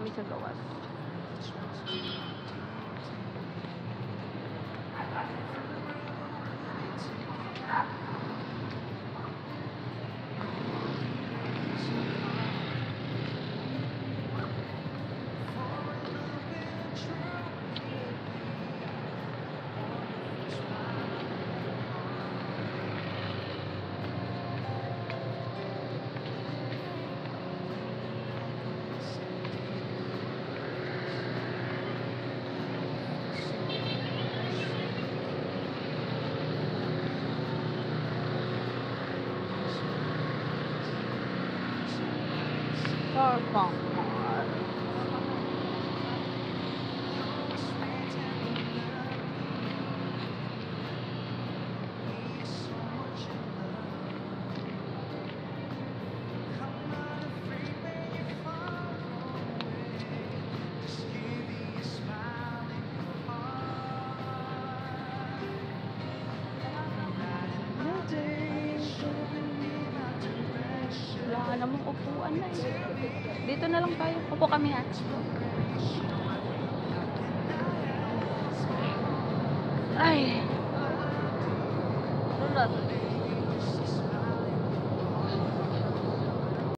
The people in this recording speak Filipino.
Kami sa 这儿放哪儿 namang upuan na eh. Dito na lang tayo. Upo kami ha. Ay. Ano na?